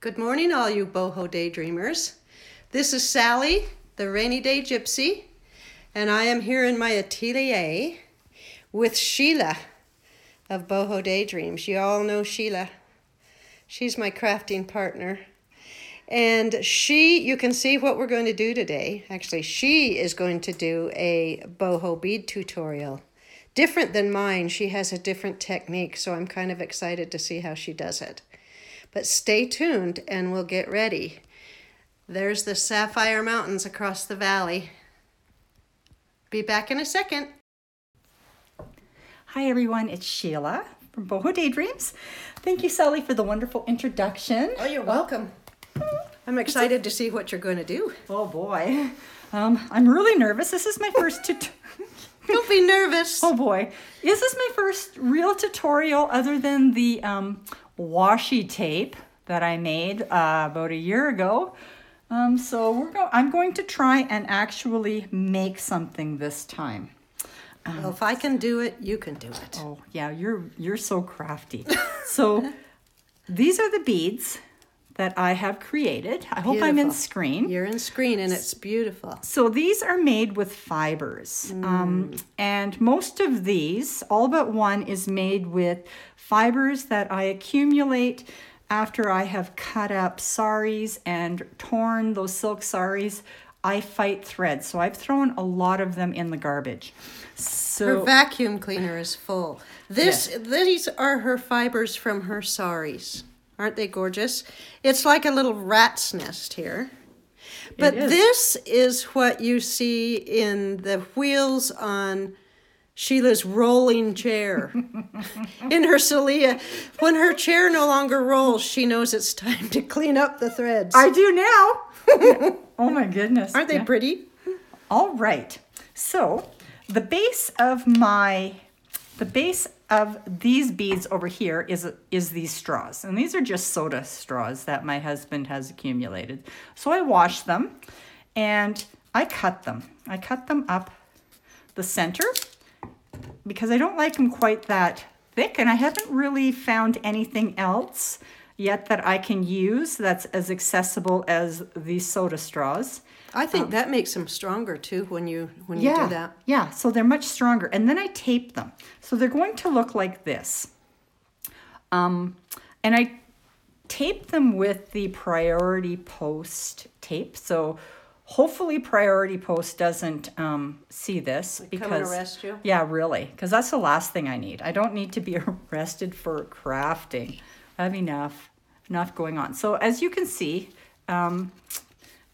Good morning, all you boho daydreamers. This is Sally, the rainy day gypsy, and I am here in my atelier with Sheila of Boho Daydreams. You all know Sheila. She's my crafting partner. And she, you can see what we're going to do today. Actually, she is going to do a boho bead tutorial. Different than mine. She has a different technique, so I'm kind of excited to see how she does it. But stay tuned and we'll get ready. There's the Sapphire Mountains across the valley. Be back in a second. Hi everyone, it's Sheila from Boho Daydreams. Thank you, Sally, for the wonderful introduction. Oh, you're welcome. I'm excited to see what you're going to do. Oh boy, um, I'm really nervous. This is my first tut- Don't be nervous. Oh boy, is this my first real tutorial other than the um, washi tape that I made uh, about a year ago? Um, so we're go- I'm going to try and actually make something this time. Well, if I can do it, you can do it. Oh yeah, you're you're so crafty. so these are the beads that I have created. I hope I'm in screen. You're in screen and it's beautiful. So these are made with fibers. Um, and most of these, all but one, is made with fibers that I accumulate after I have cut up saris and torn those silk saris. I fight threads. So I've thrown a lot of them in the garbage. So her vacuum cleaner is full. This these are her fibers from her saris. Aren't they gorgeous? It's like a little rat's nest here. But is. this is what you see in the wheels on Sheila's rolling chair. in her atelier, when her chair no longer rolls, she knows it's time to clean up the threads. I do now. oh my goodness. Aren't they Yeah. pretty? All right. So the base of my, the base of these beads over here is is these straws, and these are just soda straws that my husband has accumulated. So I wash them, and I cut them. I cut them up the center because I don't like them quite that thick, and I haven't really found anything else yet that I can use that's as accessible as these soda straws. I think that makes them stronger too when you when you Um, do that. Yeah, so they're much stronger. And then I tape them. So they're going to look like this. Um, and I tape them with the Priority Post tape. So hopefully Priority Post doesn't um, see this come because you? Yeah, really, because that's the last thing I need. I don't need to be arrested for crafting. I have enough, enough going on. So as you can see, um,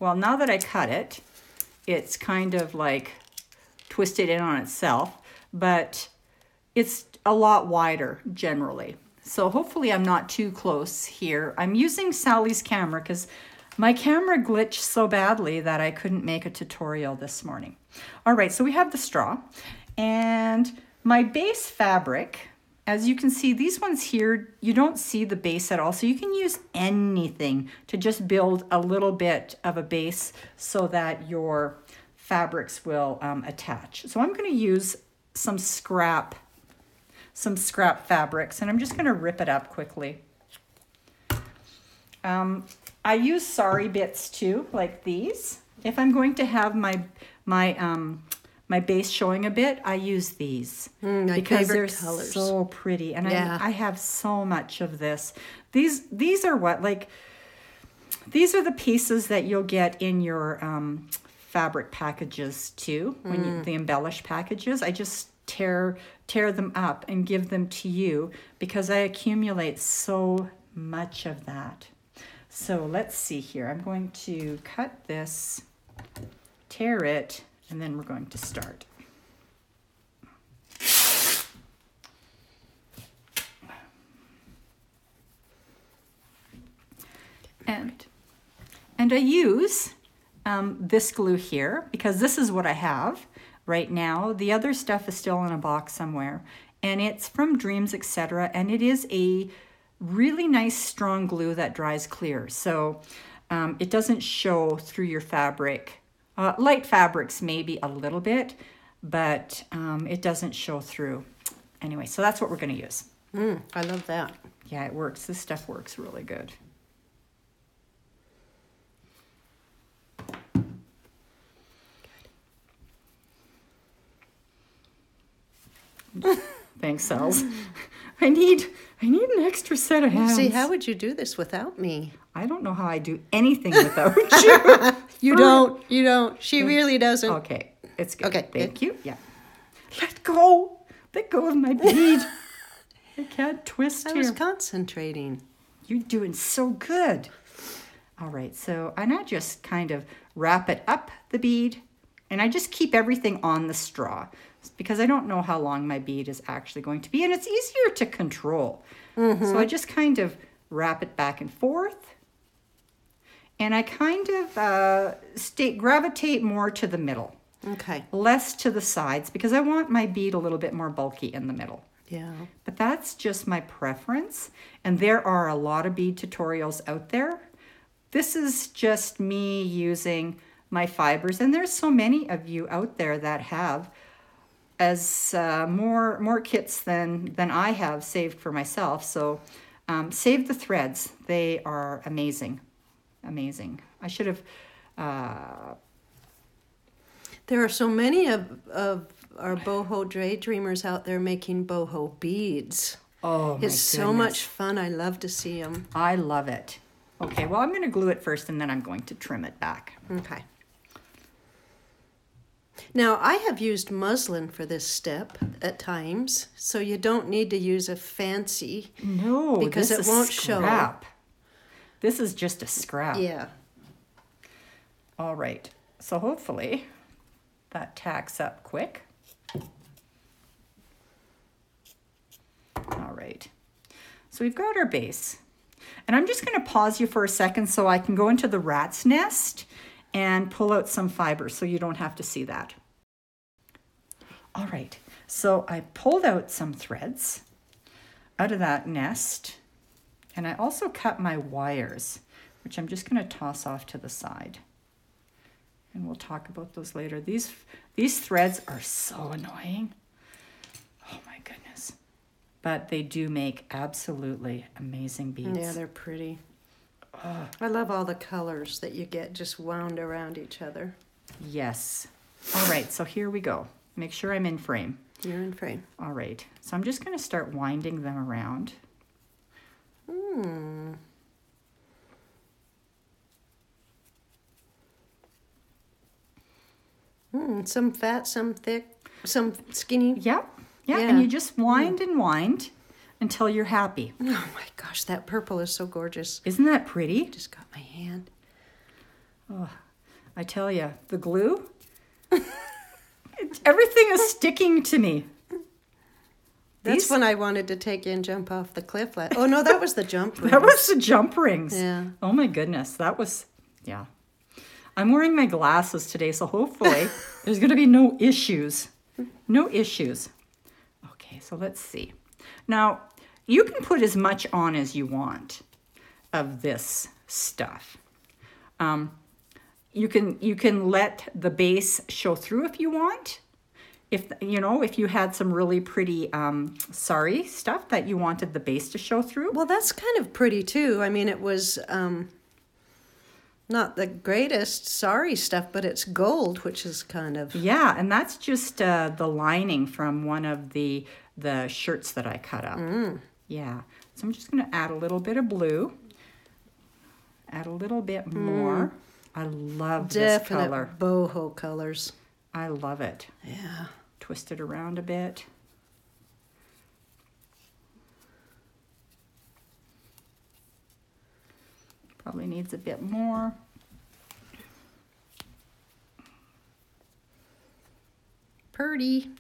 well, now that I cut it, it's kind of like twisted in on itself, but it's a lot wider generally. So hopefully I'm not too close here. I'm using Sally's camera because my camera glitched so badly that I couldn't make a tutorial this morning. All right, so we have the straw and my base fabric, as you can see, these ones here, you don't see the base at all. So you can use anything to just build a little bit of a base so that your fabrics will um, attach. So I'm gonna use some scrap, some scrap fabrics, and I'm just gonna rip it up quickly. Um, I use sari bits too, like these. If I'm going to have my my um, my base showing a bit, I use these Mm, because they're colors. so pretty, and Yeah. I I have so much of this. These these are what like these are the pieces that you'll get in your um, fabric packages too, when you, the embellished packages. I just tear tear them up and give them to you because I accumulate so much of that. So let's see here. I'm going to cut this, tear it, and then we're going to start. And and I use um, this glue here because this is what I have right now. The other stuff is still in a box somewhere, and it's from Dreams Etc. And it is a really nice strong glue that dries clear, so um, it doesn't show through your fabric. Uh, light fabrics maybe a little bit, but um, it doesn't show through. Anyway, so that's what we're going to use. Mm, I love that. Yeah, it works. This stuff works really good. good. Thanks, Cells. I need I need an extra set of hands. See, how would you do this without me? I don't know how I do anything without you. You don't. You don't. She really doesn't. Okay, it's good. Okay, thank you. Yeah. Let go. Let go of my bead. I can't twist I here. was concentrating. You're doing so good. All right, so and I just kind of wrap it up the bead, and I just keep everything on the straw because I don't know how long my bead is actually going to be, and it's easier to control. So I just kind of wrap it back and forth, and I kind of uh, stay gravitate more to the middle, Okay. less to the sides because I want my bead a little bit more bulky in the middle. Yeah. But that's just my preference. And there are a lot of bead tutorials out there. This is just me using my fibers. And there's so many of you out there that have as uh, more more kits than than I have saved for myself. So um, save the threads. They are amazing, amazing. I should have. Uh, There are so many of, of our boho daydreamers out there making boho beads. oh, my It's so much fun. I love to see them. I love it. Okay, well I'm going to glue it first, and then I'm going to trim it back. Okay. Now, I have used muslin for this step at times, so you don't need to use a fancy. No, Because it won't show. scrap. This is just a scrap. Yeah. All right. So hopefully that tacks up quick. All right. So we've got our base. And I'm just going to pause you for a second so I can go into the rat's nest and pull out some fibers so you don't have to see that. All right. So I pulled out some threads out of that nest and I also cut my wires, which I'm just going to toss off to the side. And we'll talk about those later. These these threads are so annoying. Oh my goodness. But they do make absolutely amazing beads. Yeah, they're pretty. I love all the colors that you get just wound around each other. Yes. All right, so here we go. Make sure I'm in frame. You're in frame. All right. So I'm just going to start winding them around. Hmm. Hmm, some fat, some thick, some skinny. Yep. Yeah, Yeah. and you just wind and wind until you're happy. Oh my gosh, that purple is so gorgeous. Isn't that pretty? Just got my hand. Oh, I tell you, the glue, everything is sticking to me. That's These- when I wanted to take you and jump off the cliff. la- Oh no, that was the jump ring. That was the jump rings. Yeah. Oh my goodness, that was, yeah. I'm wearing my glasses today, so hopefully there's going to be no issues. No issues. Okay, so let's see. Now, you can put as much on as you want of this stuff. Um, you can you can let the base show through if you want. If you know if you had some really pretty um, sari stuff that you wanted the base to show through. Well, that's kind of pretty too. I mean, it was um, not the greatest sari stuff, but it's gold, which is kind of Yeah, and that's just uh, the lining from one of the the shirts that I cut up. Yeah, so I'm just going to add a little bit of blue. Add a little bit more. I love this color. boho colors. I love it. Yeah. Twist it around a bit. Probably needs a bit more. Purdy.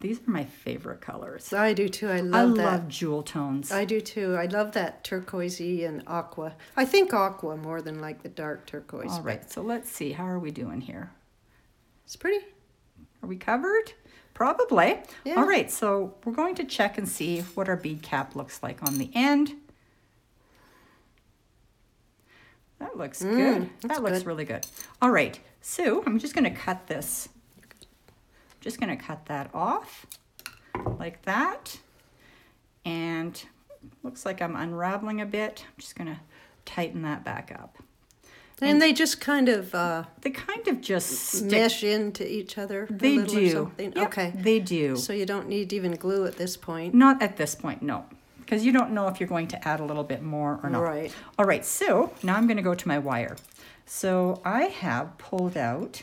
These are my favorite colors. I do too. I I love that. I love jewel tones. I do too. I love that turquoisey and aqua. I think aqua more than like the dark turquoise. All right, so let's see. How are we doing here? It's pretty. Are we covered? Probably. Yeah. All right, so we're going to check and see what our bead cap looks like on the end. That looks good. Mm, that's That looks good. really good. All right, so I'm just going to cut this. Just going to cut that off like that. And looks like I'm unraveling a bit. I'm just going to tighten that back up. And they just kind of uh, They kind of just stick. mesh into each other. a They do. something. Yep, Okay. They do. So you don't need even glue at this point. Not at this point, no. Because you don't know if you're going to add a little bit more or not. Right. All right, so now I'm going to go to my wire. So I have pulled out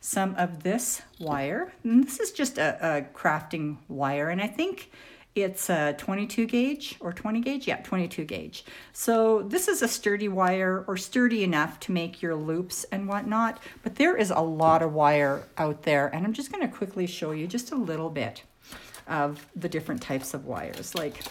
some of this wire. And this is just a, a crafting wire, and I think it's a 22 gauge or 20 gauge. Yeah, 22 gauge. So this is a sturdy wire or sturdy enough to make your loops and whatnot. But there is a lot of wire out there, and I'm just going to quickly show you just a little bit of the different types of wires. Like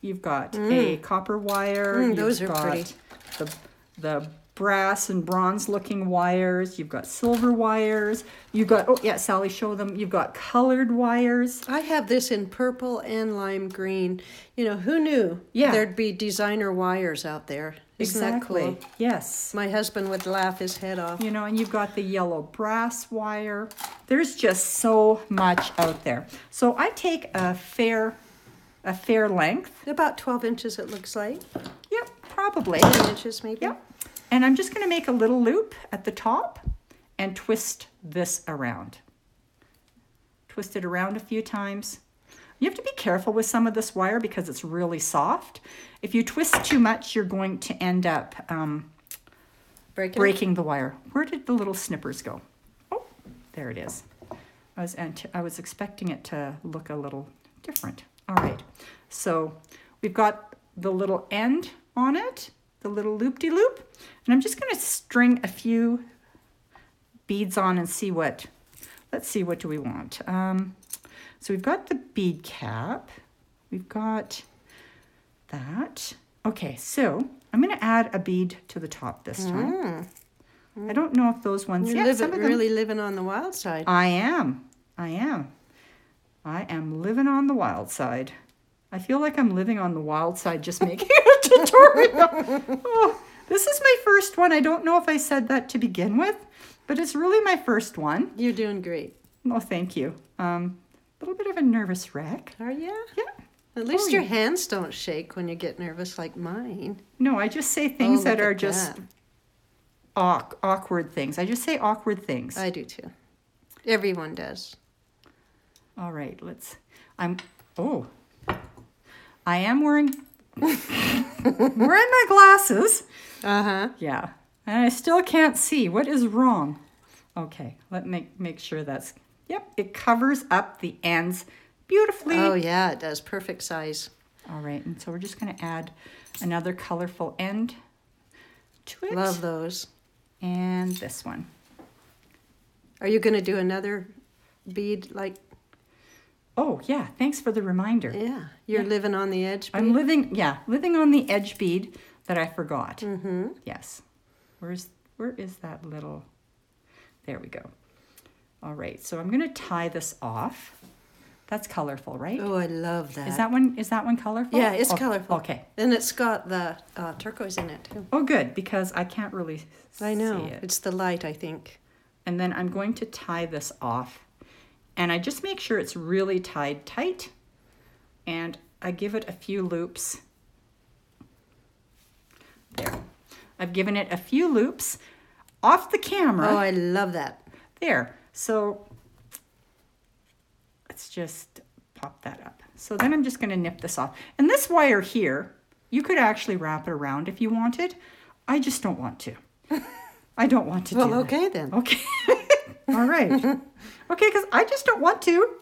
you've got a copper wire. Mm, those are pretty. The, the brass and bronze looking wires. You've got silver wires. You've got, oh yeah, Sally, show them. You've got colored wires. I have this in purple and lime green. You know, who knew Yeah. there'd be designer wires out there? Isn't exactly. cool? Yes. My husband would laugh his head off. You know, and you've got the yellow brass wire. There's just so much out there. So I take a fair, a fair length. About 12 inches, it looks like. Yep, probably. 10 inches, maybe. Yep. And I'm just going to make a little loop at the top and twist this around. Twist it around a few times. You have to be careful with some of this wire because it's really soft. If you twist too much, you're going to end up um, Break it. breaking the wire. Where did the little snippers go? Oh, there it is. I was ant- I was expecting it to look a little different. All right. So we've got the little end on it, the little loop-de-loop, and I'm just going to string a few beads on and see what. Let's see what do we want. Um, so we've got the bead cap. We've got that. Okay, so I'm going to add a bead to the top this time. I don't know if those ones. You're yeah, living, some of them. really living on the wild side. I am. I am. I am living on the wild side. I feel like I'm living on the wild side just making tutorial. oh, this is my first one. I don't know if I said that to begin with, but it's really my first one. You're doing great. Oh, thank you. Um, a little bit of a nervous wreck. Are you? Yeah. At least Oh, your yeah. hands don't shake when you get nervous like mine. No, I just say things Oh, that are just that. awk- awkward things. I just say awkward things. I do too. Everyone does. All right, let's. I'm. Oh, I am wearing wearing my glasses. Uh huh. Yeah, and I still can't see. What is wrong? Okay, let me make sure that's. Yep, it covers up the ends beautifully. Oh yeah, it does. Perfect size. All right, and so we're just going to add another colorful end to it, Love those. and this one. Are you going to do another bead like? Oh yeah, thanks for the reminder. Yeah, you're Yeah. living on the edge. I'm living, yeah, living on the edge bead that I forgot. Mm-hmm. Yes. Where's where is that little? There we go. All right, so I'm gonna tie this off. That's colorful, right? Oh, I love that. Is that one? Is that one colorful? Yeah, it's Oh, colorful. Okay. And it's got the uh, turquoise in it too. Oh, good because I can't really. See it. I know. It. It's the light, I think. And then I'm going to tie this off, and I just make sure it's really tied tight, and I give it a few loops. There. I've given it a few loops off the camera. Oh, I love that. There. So let's just pop that up. So then I'm just going to nip this off. And this wire here, you could actually wrap it around if you wanted. I just don't want to. I don't want to Well, do that. okay then. Okay. All right. Okay, because I just don't want to.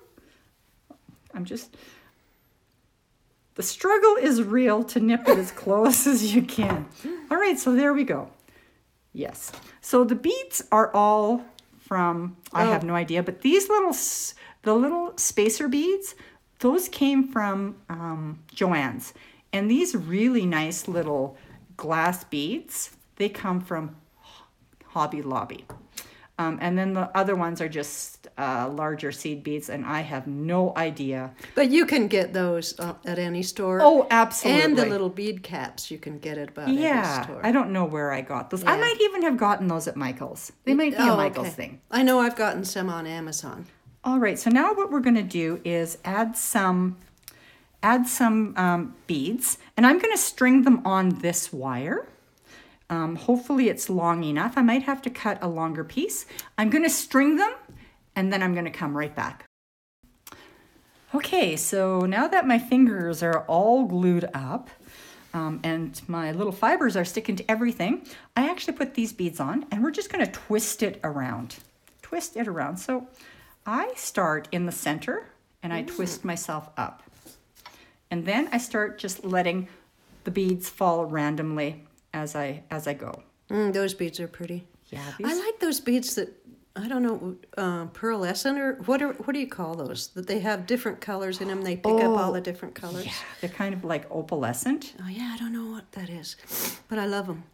I'm just. The struggle is real to nip it as close as you can. All right, so there we go. Yes. So the beads are all from I have Oh. no idea, but these little the little spacer beads, those came from um, Joann's, and these really nice little glass beads, they come from Hobby Lobby. Um, and then the other ones are just uh, larger seed beads, and I have no idea. But you can get those uh, at any store. Oh, absolutely. And the little bead caps you can get at about Yeah, store. I don't know where I got those. I might even have gotten those at Michael's. They might be a Oh, Michael's okay. thing. I know I've gotten some on Amazon. All right, so now what we're going to do is add some add some um, beads, and I'm going to string them on this wire. Um, hopefully it's long enough. I might have to cut a longer piece. I'm going to string them and then I'm going to come right back. Okay, so now that my fingers are all glued up um, and my little fibers are sticking to everything, I actually put these beads on and we're just going to twist it around. Twist it around. So I start in the center and I twist myself up. And then I start just letting the beads fall randomly as I as I go. Mm, those beads are pretty. Yeah, I like those beads that I don't know, uh, pearlescent or what are what do you call those? That they have different colors in them. They pick up all Oh, the different colors. yeah, they're kind of like opalescent. Oh yeah, I don't know what that is, but I love them.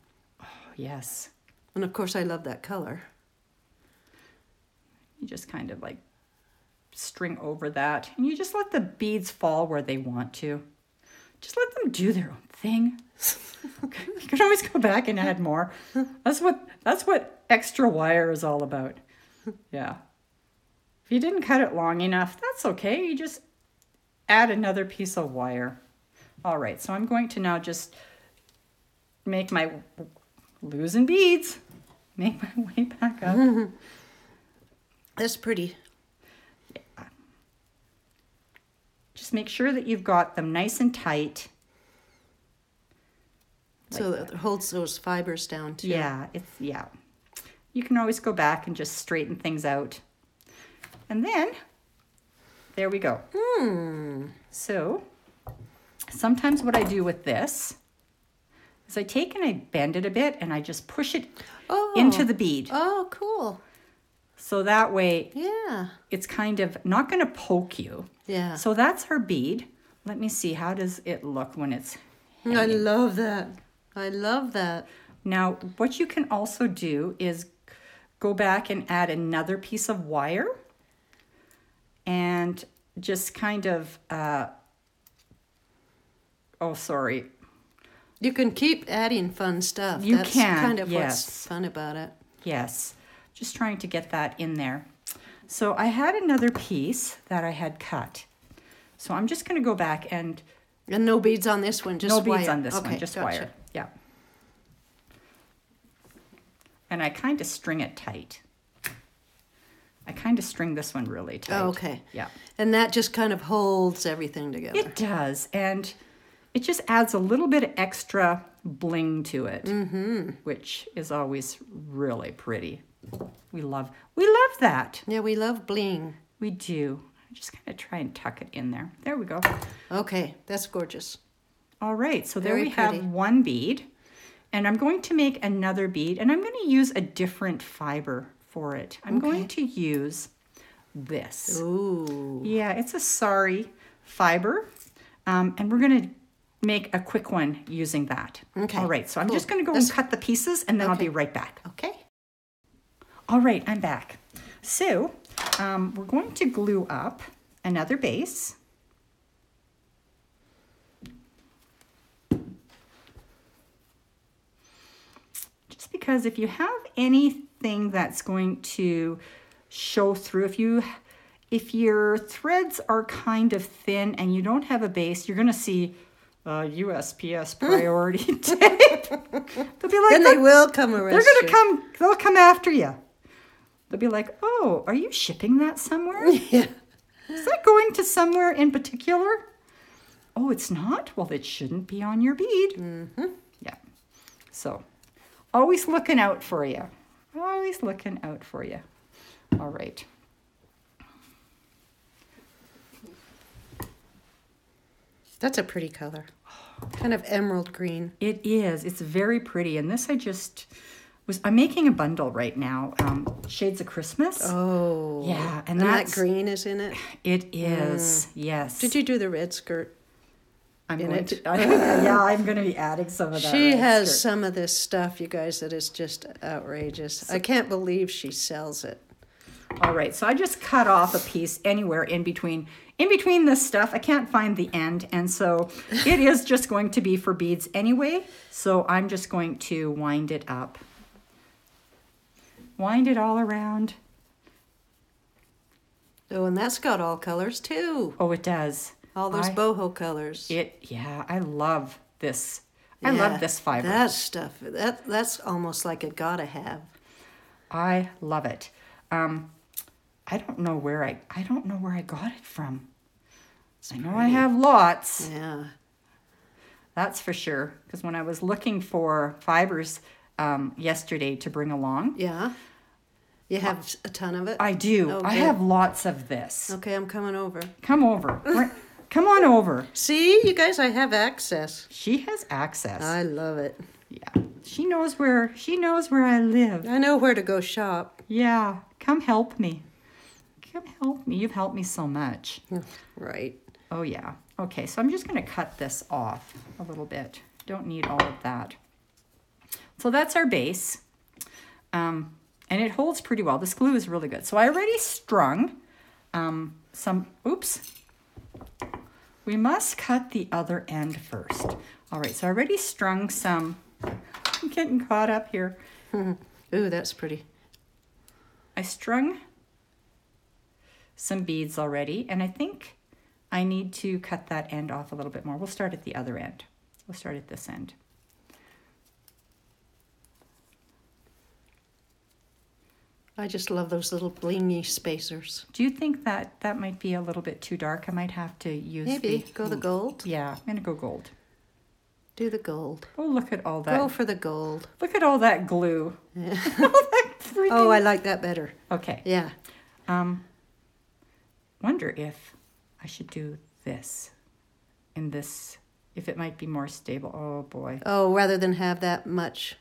Oh, yes, And of course, I love that color. you just kind of like string over that, and you just let the beads fall where they want to. Just let them do their own thing. you can always go back and add more. That's what that's what extra wire is all about. Yeah. If you didn't cut it long enough, that's okay. You just add another piece of wire. All right, so I'm going to now just make my losing beads. Make my way back up. That's pretty. Just make sure that you've got them nice and tight. so that it holds those fibers down too. Yeah, it's yeah. You can always go back and just straighten things out. And then there we go. Hmm. So sometimes what I do with this is I take and I bend it a bit and I just push it Oh. into the bead. Oh, cool. So that way Yeah. it's kind of not going to poke you. Yeah. So that's her bead. Let me see how does it look when it's I love that. I love that. Now, what you can also do is go back and add another piece of wire and just kind of, uh, oh, sorry. You can keep adding fun stuff. You That's can, kind of yes. what's fun about it. Yes, just trying to get that in there. So I had another piece that I had cut. So I'm just going to go back and And no beads on this one, just no beads wire. on this okay, one, just gotcha. wire. Yeah. And I kind of string it tight. I kind of string this one really tight. Oh, okay. Yeah. And that just kind of holds everything together. It does. And it just adds a little bit of extra bling to it, Mm-hmm. which is always really pretty. We love we love that. yeah, we love bling. We do. I'm just kind of try and tuck it in there. There we go. Okay, that's gorgeous. All right, so there Very we have one bead. And I'm going to make another bead and I'm going to use a different fiber for it. I'm going to use this. Ooh. Yeah, it's a sari fiber. Um, and we're going to make a quick one using that. Okay, All right, so I'm cool. just going to go That's- and cut the pieces and then I'll be right back. All right, I'm back. So um, we're going to glue up another base. Just because if you have anything that's going to show through, if you if your threads are kind of thin and you don't have a base, you're going to see uh, USPS priority tape. They'll be like, Then they will come they're gonna come. They'll come after you. They'll be like, "Oh, are you shipping that somewhere? Yeah. Is that going to somewhere in particular? Oh, it's not. Well, it shouldn't be on your bead. Mm-hmm. Yeah. So, always looking out for you. Always looking out for you. All right. That's a pretty color. Kind of emerald green. It is. It's very pretty. And this I just was. I'm making a bundle right now. Um, Shades of Christmas. Oh. Yeah, and And, that green is in it. It is. Yes. Did you do the red skirt? I'm in going it? to. yeah, I'm going to be adding some of that. She has skirt. some of this stuff, you guys, that is just outrageous. I can't believe she sells it. All right, so I just cut off a piece anywhere in between. In between this stuff, I can't find the end, and so it is just going to be for beads anyway. So I'm just going to wind it up. Wind it all around. Oh, and that's got all colors too. Oh, it does. All those I- boho colors. It, yeah, I love this. I Yeah, love this fiber. That stuff. That that's almost like a gotta have. I love it. Um, I don't know where I I don't know where I got it from. I know I have lots. Yeah. That's for sure. Because when I was looking for fibers um, yesterday to bring along, Yeah. You have a ton of it. I do. Oh, I good. have lots of this. Okay, I'm coming over. Come over. We're- Come on over. See, you guys, I have access. She has access. I love it. yeah. She knows where she knows where I live. I know where to go shop. Yeah. Come help me. Come help me. You've helped me so much. Right. Oh yeah. Okay, so I'm just going to cut this off a little bit. Don't need all of that. So that's our base. Um, and it holds pretty well. This glue is really good. So I already strung um, some, oops. We must cut the other end first. All right, so I already strung some, I'm getting caught up here. Ooh, that's pretty. I strung some beads already, and I think I need to cut that end off a little bit more. We'll start at the other end. We'll start at this end. I just love those little blingy spacers. Do you think that that might be a little bit too dark? I might have to use Maybe the... go the gold. Yeah, I'm gonna go gold. Do the gold. Oh, look at all that. Go for the gold. Look at all that glue. Yeah. All that freaking- Oh, I like that better. Okay. Yeah. Um, wonder if I should do this in this, if it might be more stable. Oh boy. Oh, rather than have that much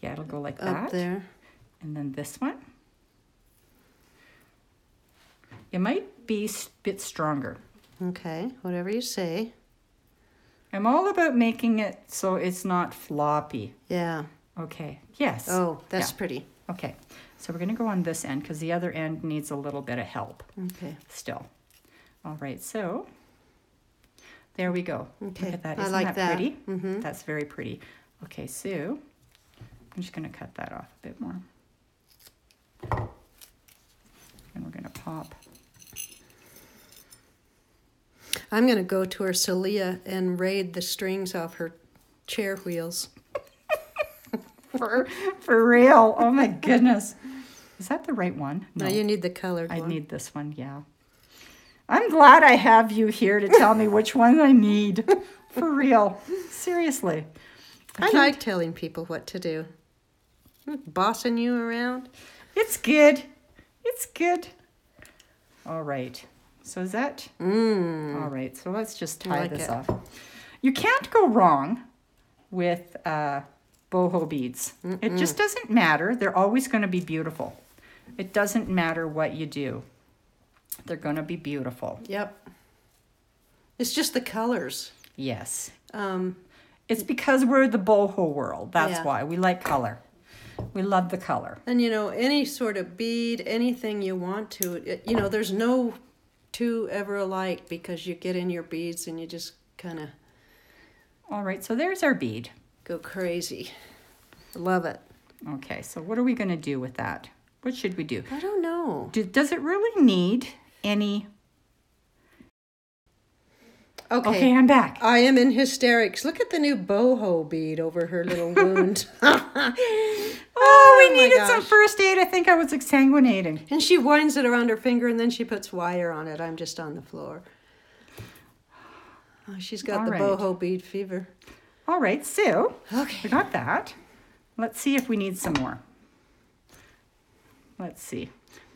Yeah, it'll go like up that. there. And then this one. It might be a bit stronger. Okay, whatever you say. I'm all about making it so it's not floppy. Yeah. Okay. Yes. Oh, that's Yeah. pretty. Okay. So we're going to go on this end because the other end needs a little bit of help Okay. still. All right. So there we go. Okay, Look at that. I Isn't like that, that. pretty? Mhm. That's very pretty. Okay. So I'm just going to cut that off a bit more. And we're going to pop. I'm going to go to her atelier and raid the strings off her chair wheels. For, for real. Oh my goodness. Is that the right one? No, you need the colored I one. need this one, yeah. I'm glad I have you here to tell me which one I need. For real. Seriously. I like telling people what to do. Bossing you around. It's good. It's good. All right. So is that? Mmm. All right. So let's just tie like this it. off. You can't go wrong with uh, boho beads. It just doesn't matter. They're always going to be beautiful. It doesn't matter what you do. They're going to be beautiful. Yep. It's just the colors. Yes. Um, It's because we're the boho world. That's Yeah. why we like color. We love the color. and you know, any sort of bead, anything you want to, it, you know, there's no two ever alike because you get in your beads and you just kind of All right, so there's our bead. go crazy. Love it. Okay, so what are we going to do with that? What should we do? I don't know. do? Does it really need any? Okay. Okay, I'm back. I am in hysterics. Look at the new boho bead over her little wound. Oh, we oh my needed some first aid. I think I was exsanguinating. And she winds it around her finger and then she puts wire on it. I'm just on the floor. Oh, she's got All the right. boho bead fever. All right, so okay. we got that. Let's see if we need some more. Let's see.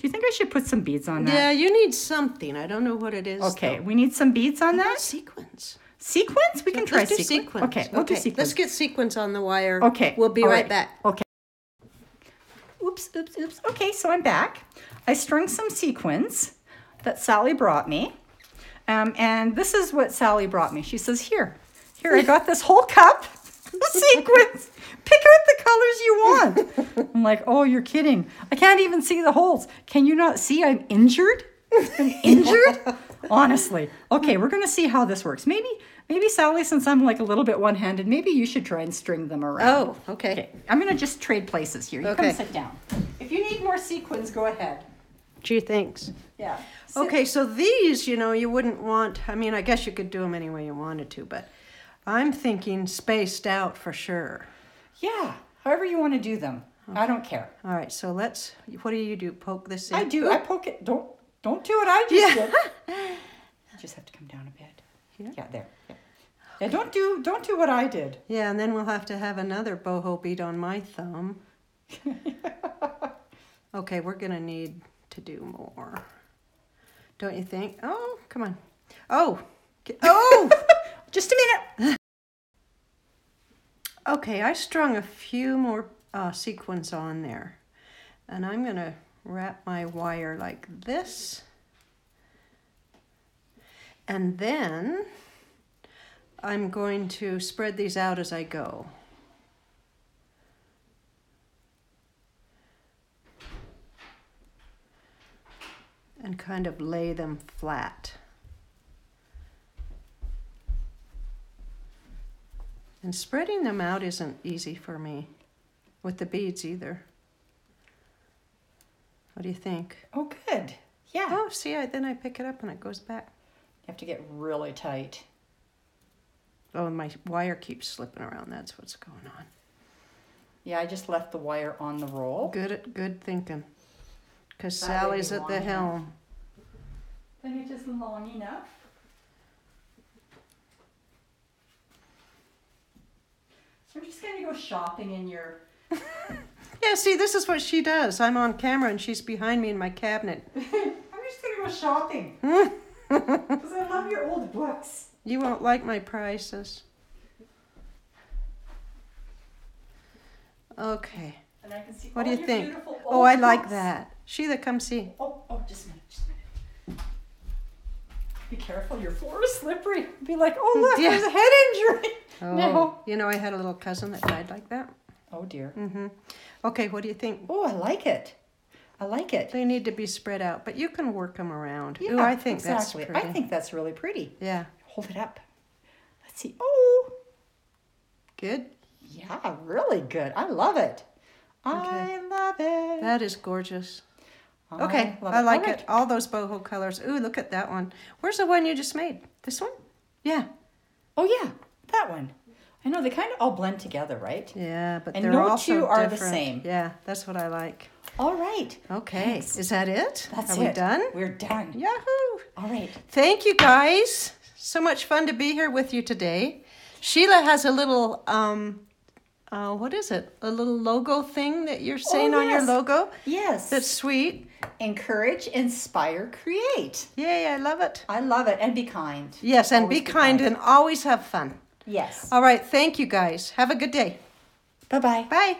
Do you think I should put some beads on that? Yeah, you need something. I don't know what it is. Okay, we need some beads on that. sequins. Sequins? We can try Let's do sequins. sequins. Okay, we'll do sequins. Let's get sequins on the wire. Okay. We'll be right back. Okay. Oops, oops, oops. Okay, so I'm back. I strung some sequins that Sally brought me. Um, and this is what Sally brought me. She says, Here, here, I got this whole cup sequins. Pick out the colors you want. I'm like, Oh, you're kidding. I can't even see the holes. Can you not see I'm injured? I'm injured? Honestly. Okay, we're gonna see how this works. Maybe, maybe Sally, since I'm like a little bit one-handed, maybe you should try and string them around. Oh, okay. Okay, I'm gonna just trade places here. You Okay. come sit down. If you need more sequins, go ahead. Gee, thanks. Yeah. Sit. Okay, so these, you know, you wouldn't want. I mean, I guess you could do them any way you wanted to, but I'm thinking spaced out for sure. Yeah, however you want to do them. I don't care. All right, so let's. What do you do? Poke this in? I do. I poke it. Don't don't do what I just did. You just have to come down a bit. Here? Yeah, there. Yeah. yeah. Don't do don't do what I did. Yeah, and then we'll have to have another boho bead on my thumb. okay, we're gonna need to do more. Don't you think? Oh, come on. Oh, oh! Just a minute. okay, I strung a few more uh, sequins on there, and I'm gonna wrap my wire like this, and then I'm going to spread these out as I go. and kind of lay them flat. And spreading them out isn't easy for me with the beads either. What do you think? Oh, good. Yeah. Oh, see, I, then I pick it up and it goes back. You have to get really tight. Oh, and my wire keeps slipping around. That's what's going on. Yeah, I just left the wire on the roll. Good, at good thinking. Because That way Sally's be at the long enough. helm. Then it's just long enough. So I'm just gonna go shopping in your. Yeah, see, this is what she does. I'm on camera and she's behind me in my cabinet. I'm just gonna go shopping because I love your old books. You won't like my prices. Okay. And I can see. What do you think? beautiful Oh, I like books. that. Sheila, come see. Oh, oh, just a minute, just a minute. Be careful, your floor is slippery. Be like, oh look, Yeah. there's a head injury. Oh, No. you know, I had a little cousin that died like that. Oh dear. Mm-hmm. Okay, what do you think? Oh, I like it. I like it. They need to be spread out, but you can work them around. Yeah, Ooh, I think exactly. that's pretty. I think that's really pretty. Yeah, Hold it up. Let's see. Oh, good. yeah, really good. I love it. I love it. That is gorgeous. Okay, love I like All right. it. All those boho colors. Ooh, look at that one. Where's the one you just made? This one? Yeah. Oh yeah, that one. I know they kind of all blend together, right? Yeah, but And they're no all two are the different. same. Yeah, that's what I like. All right. Okay, Thanks. is that it? That's Are it. we done? We're done. Yahoo! All right. Thank you guys. So much fun to be here with you today. Sheila has a little um uh what is it? A little logo thing that you're saying on your logo. Yes. That's sweet. encourage, inspire, create. Yay, I love it. I love it. And be kind. Yes, and Always be kind and always have fun. Yes. All right, thank you guys. Have a good day. Bye bye. Bye.